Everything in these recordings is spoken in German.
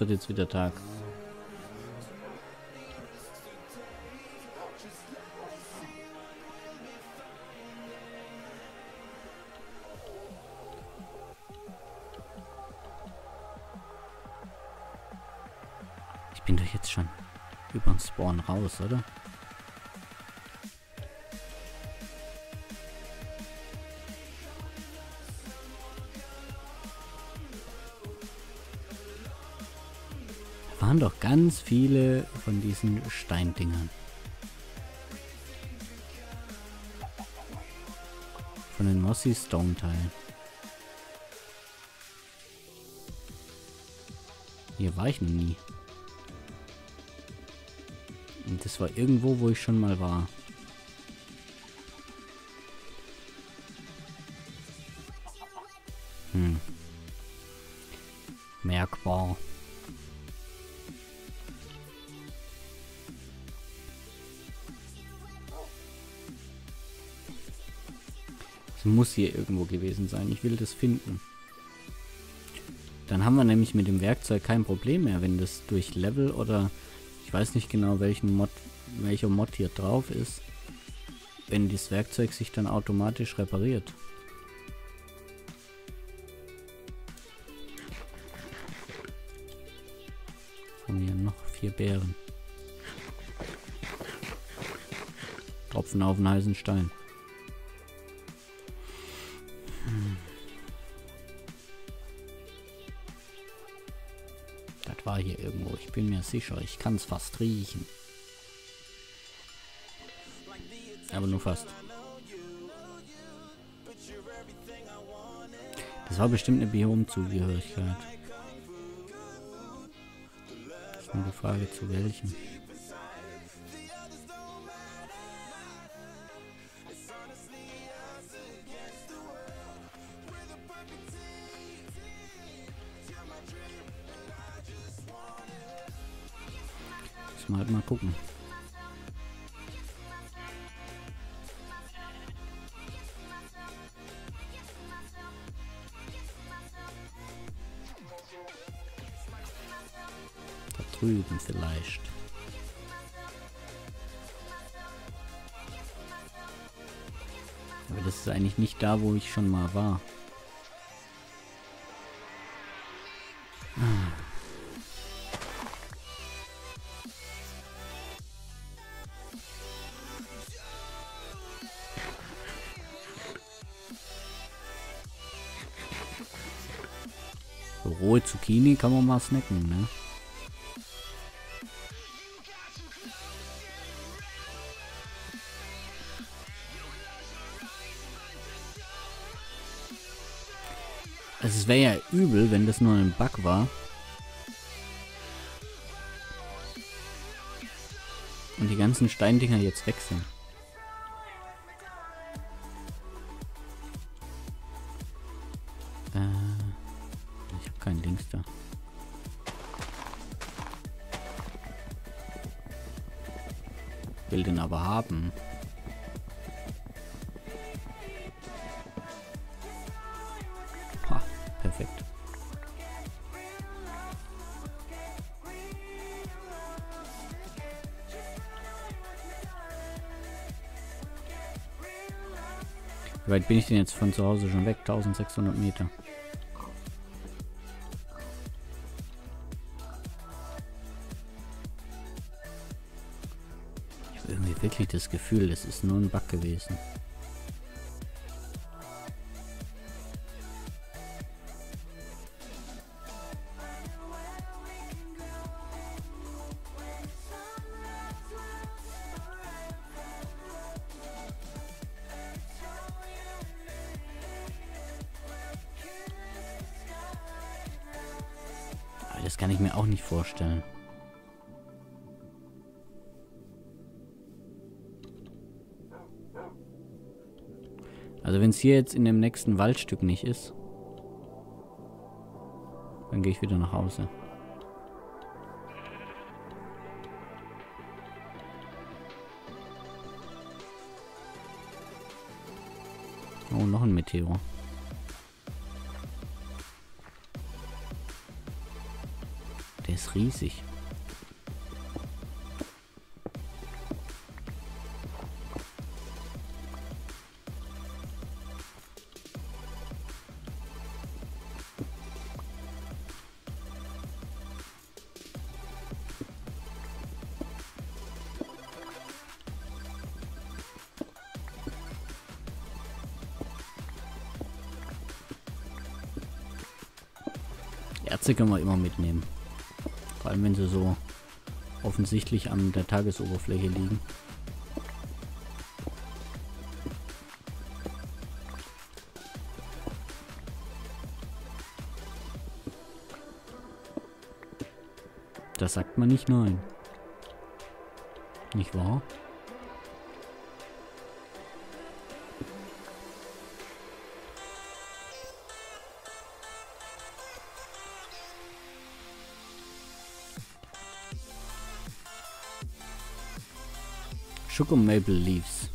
wird jetzt wieder Tag. Ich bin doch jetzt schon über den Spawn raus, oder? Waren doch ganz viele von diesen Steindingern. Von den Mossy Stone Teilen. Hier war ich noch nie. Und das war irgendwo, wo ich schon mal war. Hier irgendwo gewesen sein. Ich will das finden. Dann haben wir nämlich mit dem Werkzeug kein Problem mehr, wenn das durch Level oder ich weiß nicht genau, welchen Mod, welcher Mod hier drauf ist, wenn das Werkzeug sich dann automatisch repariert. Haben hier noch vier Beeren. Tropfen auf einen heißen Stein. War hier irgendwo. Ich bin mir sicher. Ich kann es fast riechen. Aber nur fast. Das war bestimmt eine Biomzugehörigkeit. Ist nur die Frage zu welchem. Müssen wir halt mal gucken. Da drüben vielleicht. Aber das ist eigentlich nicht da, wo ich schon mal war. Zucchini kann man mal snacken, ne? Also es wäre ja übel, wenn das nur ein Bug war. Und die ganzen Steindinger jetzt weg sind. Haben. Ha, perfekt. Wie weit bin ich denn jetzt von zu Hause schon weg? 1600 Meter. Irgendwie wirklich das Gefühl, es ist nur ein Bug gewesen. Das kann ich mir auch nicht vorstellen. Also wenn es hier jetzt in dem nächsten Waldstück nicht ist, dann gehe ich wieder nach Hause. Oh, noch ein Meteor. Der ist riesig. Erze können wir immer mitnehmen. Vor allem, wenn sie so offensichtlich an der Tagesoberfläche liegen. Da sagt man nicht nein. Nicht wahr? Sugar Maple Leaves.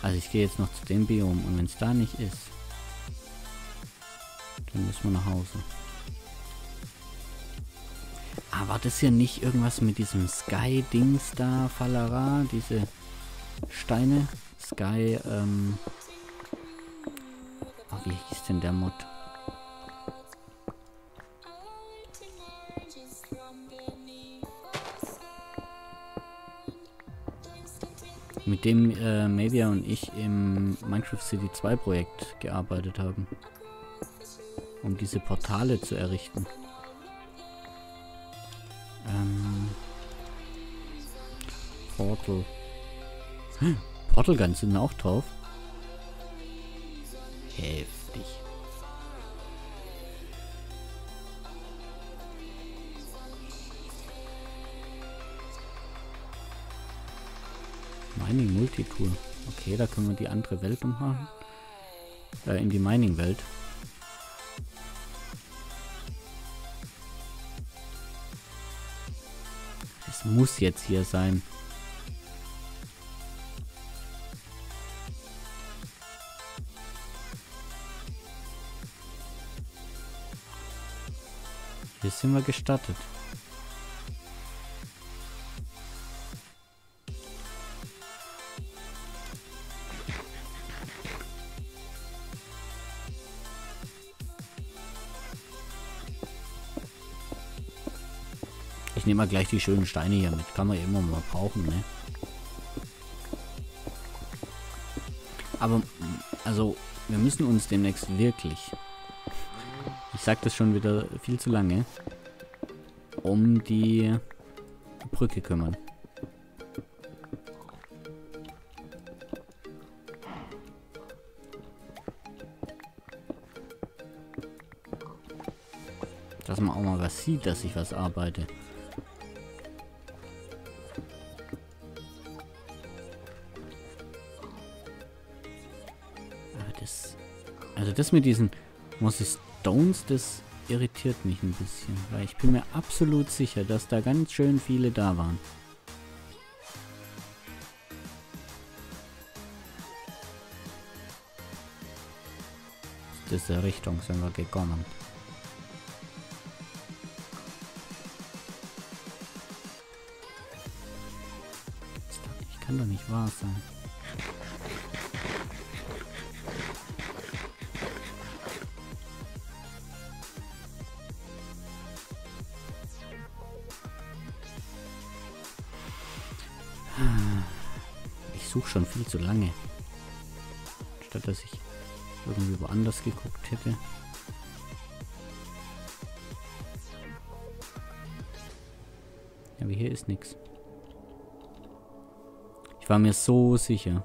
Also ich gehe jetzt noch zu dem Biom und wenn es da nicht ist, dann müssen wir nach Hause. Ah, war das hier nicht irgendwas mit diesem Sky-Dings da, Falara? Diese Steine? Sky, ähm... Oh, wie hieß denn der Mod? Dem äh, Mavia und ich im Minecraft City 2 Projekt gearbeitet haben. Um diese Portale zu errichten. Ähm, Portal. Portal Guns sind auch drauf. Heftig. Mining Multitool. Okay, da können wir die andere Welt umhauen. Äh, in die Mining-Welt. Es muss jetzt hier sein. Hier sind wir gestattet. Ich nehme mal gleich die schönen Steine hier mit. Kann man immer mal brauchen, ne? Aber, also, wir müssen uns demnächst wirklich, ich sag das schon wieder viel zu lange, um die Brücke kümmern. Dass man auch mal was sieht, dass ich was arbeite. Das mit diesen Mossy Stones, das irritiert mich ein bisschen. Weil ich bin mir absolut sicher, dass da ganz schön viele da waren. Aus dieser Richtung sind wir gekommen. Das kann doch nicht wahr sein. Suche schon viel zu lange. Statt dass ich irgendwie woanders geguckt hätte. Aber hier ist nichts. Ich war mir so sicher.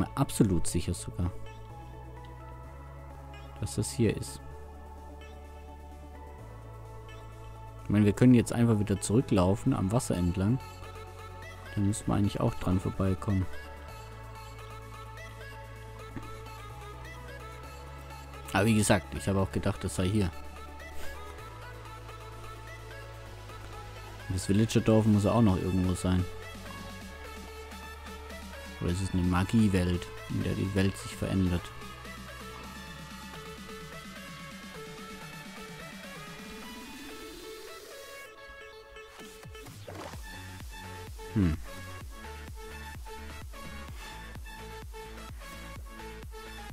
Mir absolut sicher sogar. Dass das hier ist. Ich meine, wir können jetzt einfach wieder zurücklaufen am Wasser entlang. Dann müssen wir eigentlich auch dran vorbeikommen. Aber wie gesagt, ich habe auch gedacht, das sei hier. Das Villager-Dorf muss auch noch irgendwo sein. Oder ist es eine Magiewelt, in der die Welt sich verändert? Hm.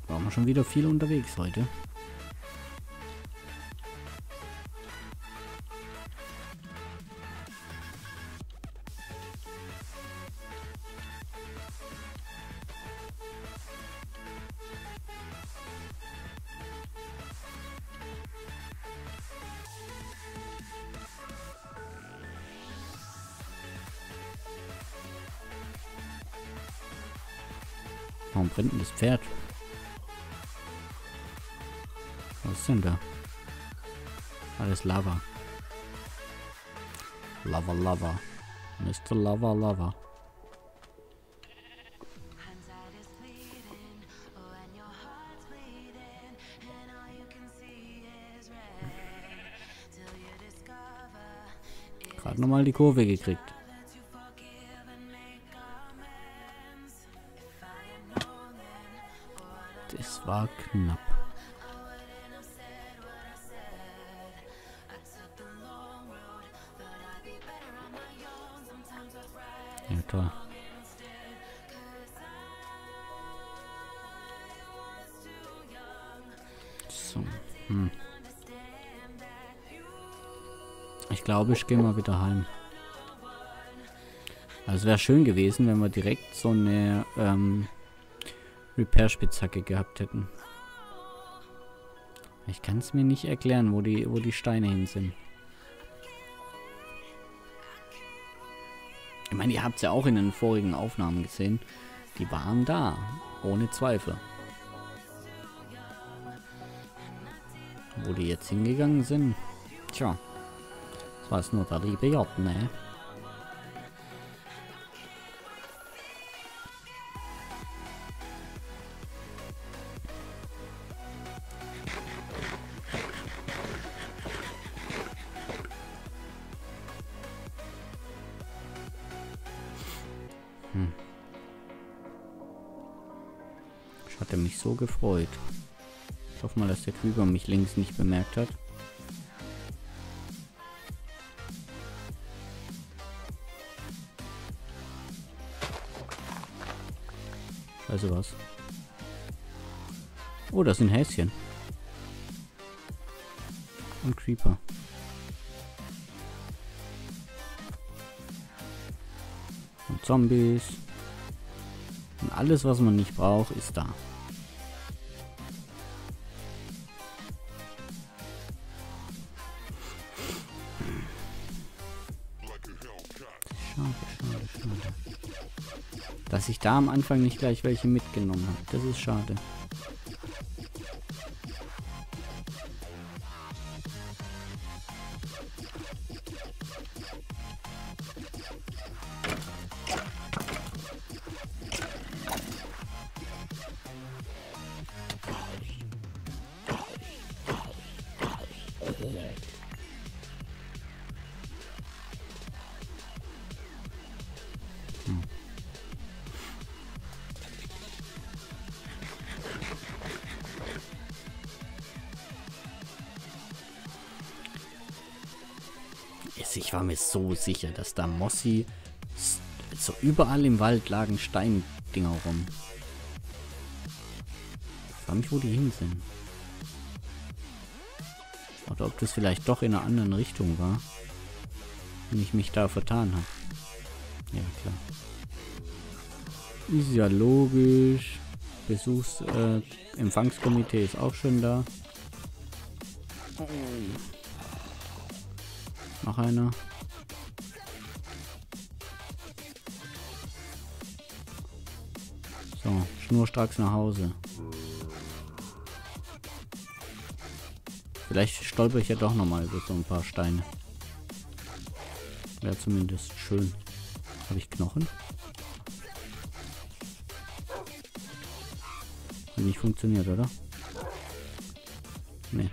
Waren wir schon wieder viel unterwegs heute? Warum brennt denn das Pferd? Was ist denn da? Alles Lava. Lava, Lava. Mr. Lava, Lava. Gerade nochmal die Kurve gekriegt. Knapp. Ja, toll. So. Hm. Ich glaube, ich gehe mal wieder heim. Also wäre schön gewesen, wenn wir direkt so eine ähm, Repair-Spitzhacke gehabt hätten. Ich kann es mir nicht erklären, wo die, wo die Steine hin sind. Ich meine, ihr habt es ja auch in den vorigen Aufnahmen gesehen. Die waren da, ohne Zweifel. Wo die jetzt hingegangen sind? Tja, das weiß nur der liebe J, ne? Ich hatte mich so gefreut. Ich hoffe mal, dass der Krüger mich links nicht bemerkt hat. Also was? Oh, das sind Häschen. Und Creeper. Und Zombies. Und alles, was man nicht braucht, ist da. Schade, schade, schade. Dass ich da am Anfang nicht gleich welche mitgenommen habe. Das ist schade. Ich war mir so sicher, dass da Mossi so überall im Wald lagen Steindinger rum. Ich frage mich, wo die hin sind. Oder ob das vielleicht doch in einer anderen Richtung war. Wenn ich mich da vertan habe. Ja, klar. Ist ja logisch. Besuchs... Äh, Empfangskomitee ist auch schon da. Oh. Noch einer. So, schnurstracks nach Hause. Vielleicht stolper ich ja doch nochmal über so ein paar Steine. Wäre zumindest schön. Habe ich Knochen? Hat nicht funktioniert, oder? Nee.